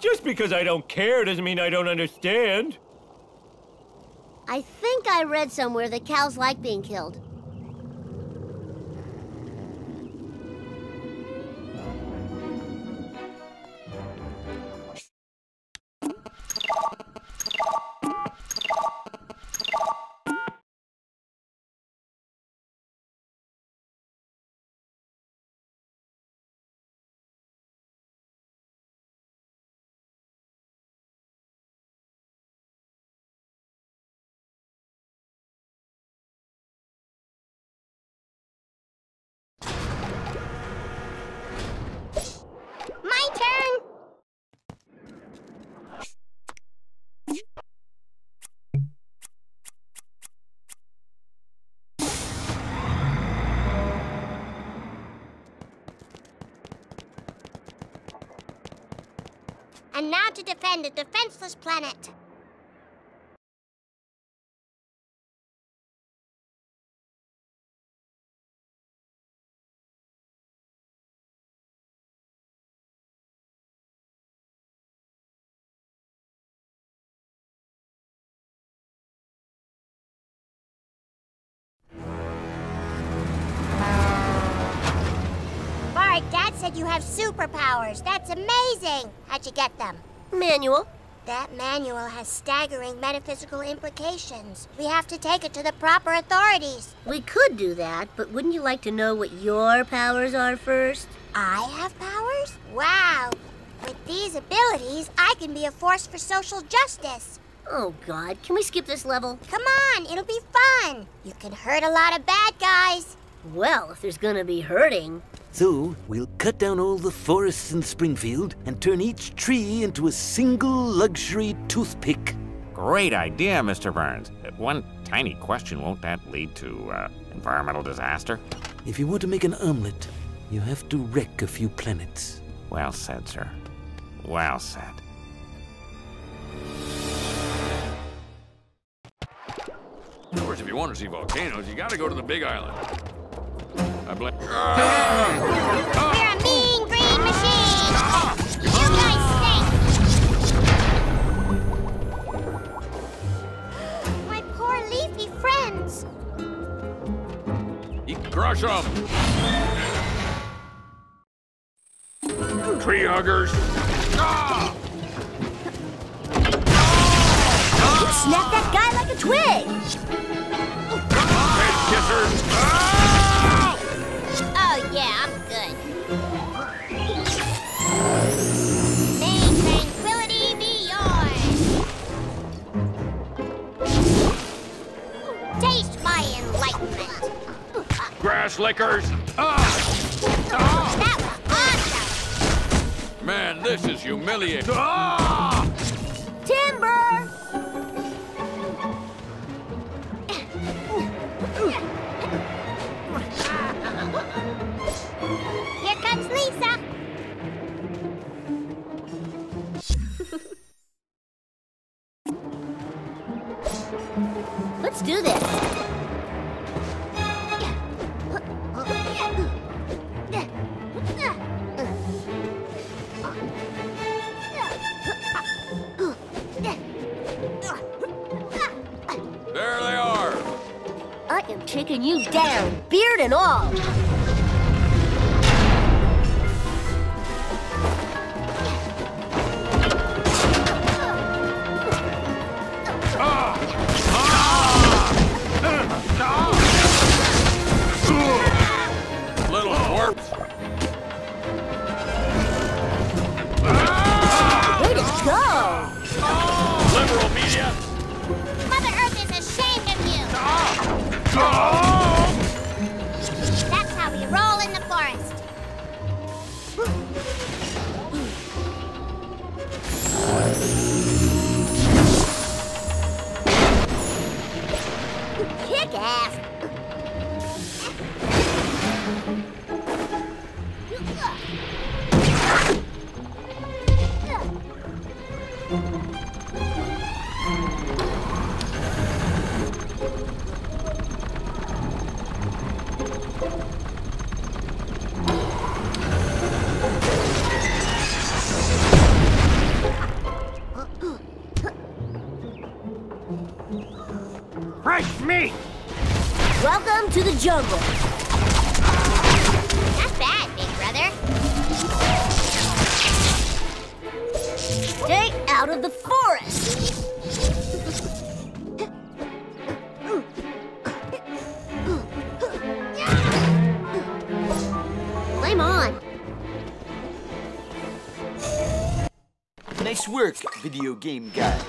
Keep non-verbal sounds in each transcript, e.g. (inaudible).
just because I don't care doesn't mean I don't understand. I think I read somewhere that cows like being killed. And now to defend a defenseless planet. Said you have superpowers. That's amazing. How'd you get them? Manual. That manual has staggering metaphysical implications. We have to take it to the proper authorities. We could do that, but wouldn't you like to know what your powers are first? I have powers? Wow. With these abilities, I can be a force for social justice. Oh, God. Can we skip this level? Come on, it'll be fun. You can hurt a lot of bad guys. Well, if there's gonna be hurting. So, we'll cut down all the forests in Springfield and turn each tree into a single luxury toothpick. Great idea, Mr. Burns. One tiny question won't that lead to uh, environmental disaster? If you want to make an omelet, you have to wreck a few planets. Well said, sir. Well said. Of course, if you want to see volcanoes, you gotta go to the Big Island. I blame. We're a mean green machine. You guys stink. My poor leafy friends. You crush them. Tree huggers. Grass lickers. Ah! Was awesome. Man, this is humiliating. Ah! Taking you down, beard and all. Little twerps. Way to go! Liberal media. Kick ass! The jungle. Not bad, big brother. Stay out of the forest. Flame on. Nice work, video game guy.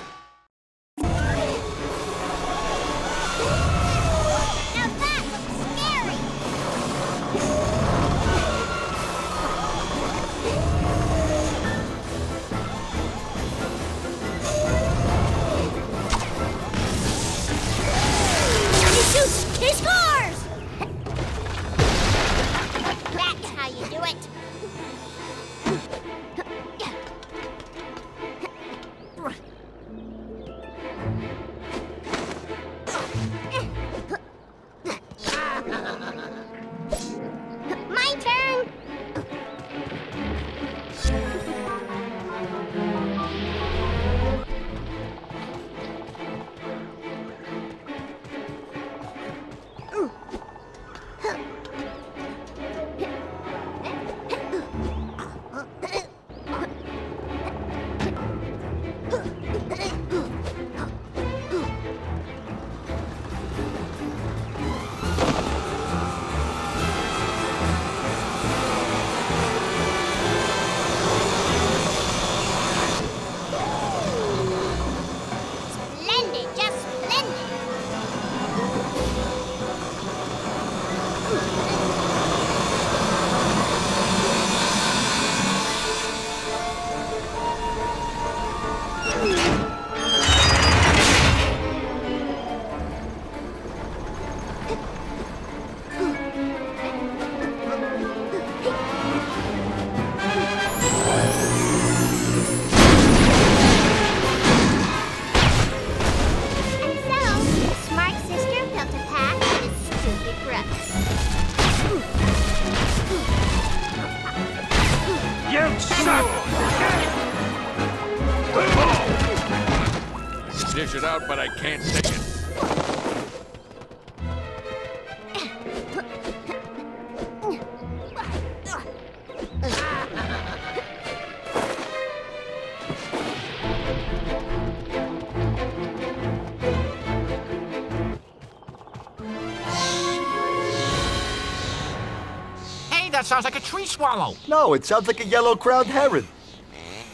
That sounds like a tree swallow. No, it sounds like a yellow-crowned heron.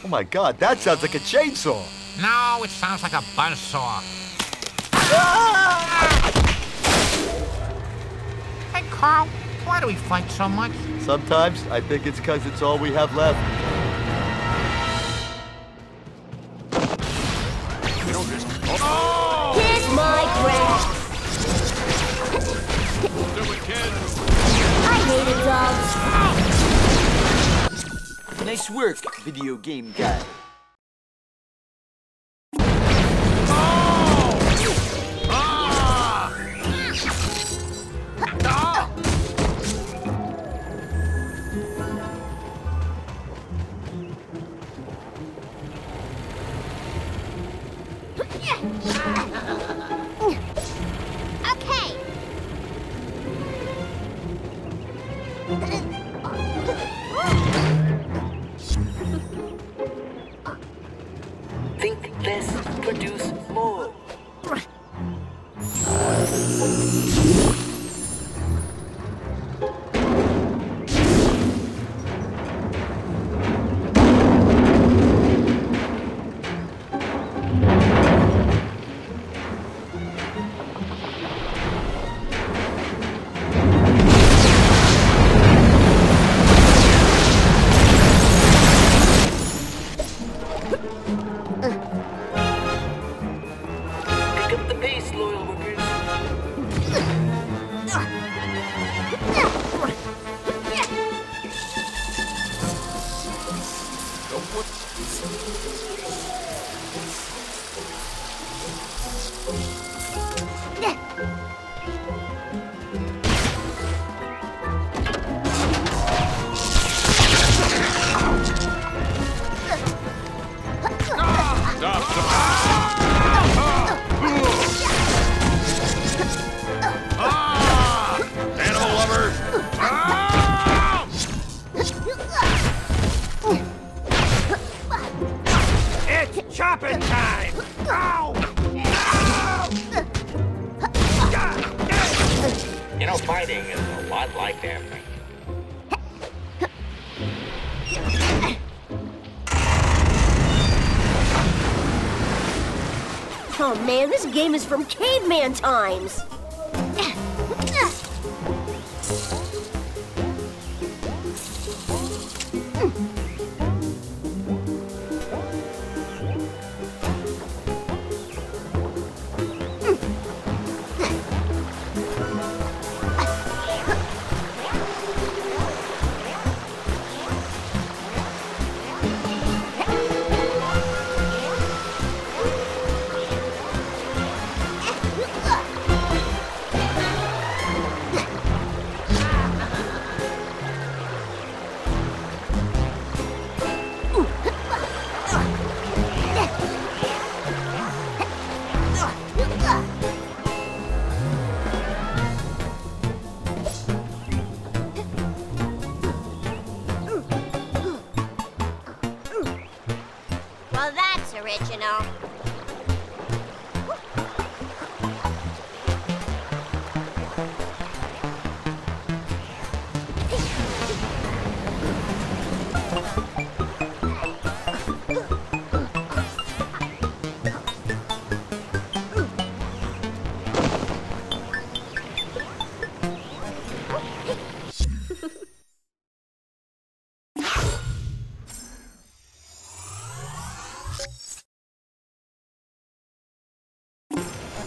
Oh my god, that sounds like a chainsaw. No, it sounds like a buzzsaw. Ah! Hey, Carl, why do we fight so much? Sometimes I think it's because it's all we have left. Nice work, video game guy. Chopping time! Ow! You know, fighting is a lot like dancing. Oh man, this game is from caveman times. Original.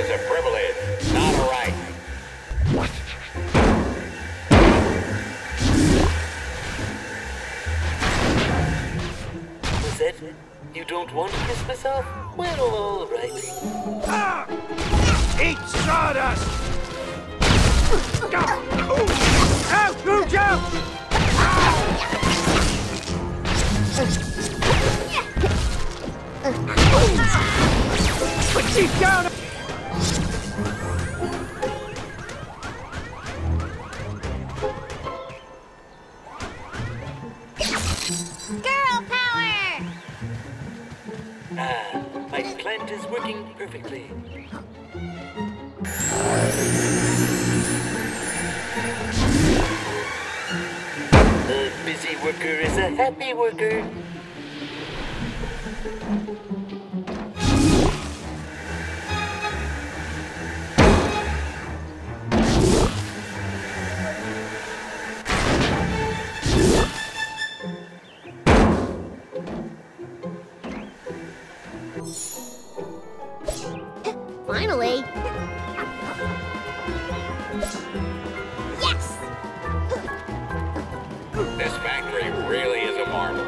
is a privilege, working perfectly. A busy worker is a happy worker. Finally. Yes! This factory really is a marvel.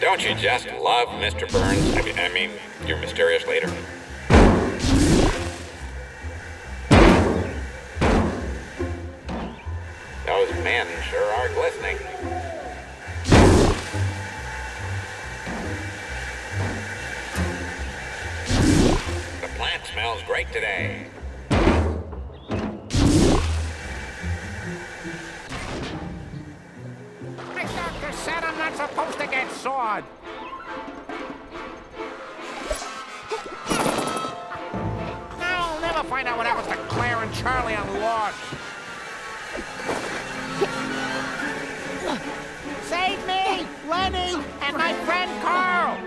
Don't you just love Mr. Burns? I mean, I mean, your mysterious leader. Smells today. My doctor said I'm not supposed to get sawed. Now I'll never find out what happens to Claire and Charlie on Lost. Save me, Lenny, and my friend Carl.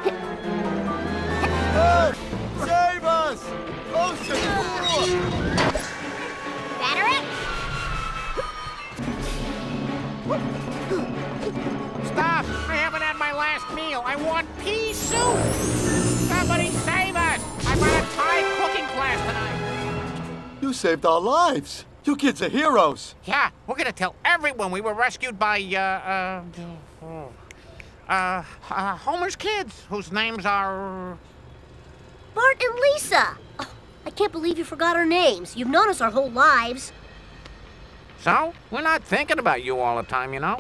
I want pea soup! Somebody save us! I've got a Thai cooking class tonight. You saved our lives. You kids are heroes. Yeah, we're gonna tell everyone we were rescued by, uh, uh, uh, uh Homer's kids, whose names are... Bart and Lisa! Oh, I can't believe you forgot our names. You've known us our whole lives. So? We're not thinking about you all the time, you know.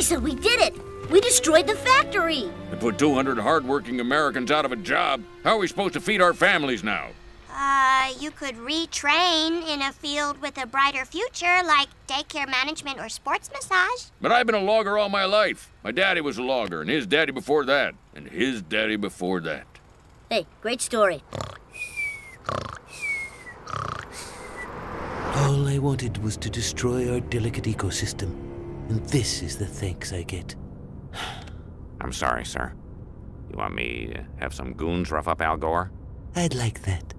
Lisa, we did it! We destroyed the factory! They put 200 hardworking Americans out of a job. How are we supposed to feed our families now? Uh, you could retrain in a field with a brighter future, like daycare management or sports massage. But I've been a logger all my life. My daddy was a logger, and his daddy before that, and his daddy before that. Hey, great story. All I wanted was to destroy our delicate ecosystem. And this is the thanks I get. (sighs) I'm sorry, sir. You want me to have some goons rough up Al Gore? I'd like that.